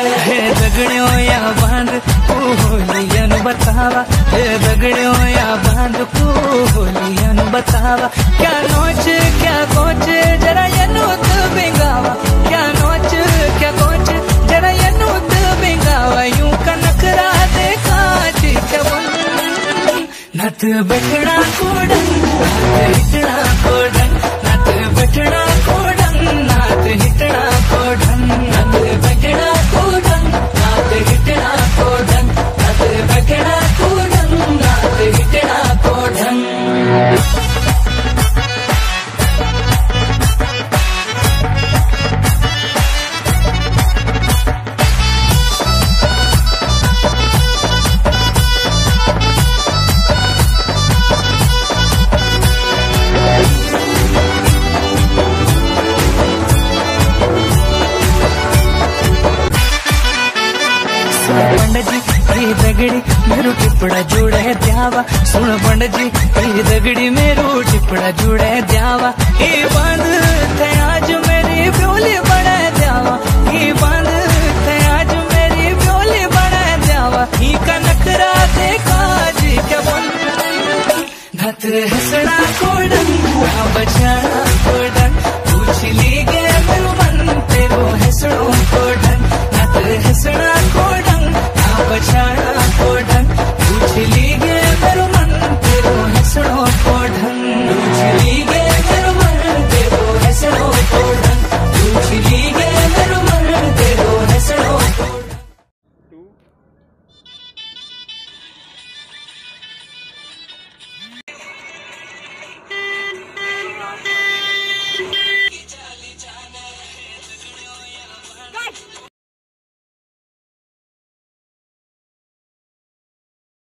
दगड़ियों, या बाँध होलियन बतावा। ए दगड़ियों, या बाँध होलियन बतावा। क्या नोच, क्या कोच, जरा ये नूत बिंगावा। क्या नोच, क्या कोच, जरा ये नूत बिंगावा। यूँ का नखरा देखा ठीक है नत बैठना कोडन नात सुन पंडजी रे दगड़ी, मेरू टिपड़ा जोड़े द्यावा सुन पंडजी रे दगड़ी, मेरू टिपड़ा जोड़े द्यावा ए बंद थे आज मेरी ब्योली बड़ा द्यावा ए बंद थे आज मेरी ब्योली बड़ा द्यावा ई कनकरा देखा जी के बंद नतर हसड़ा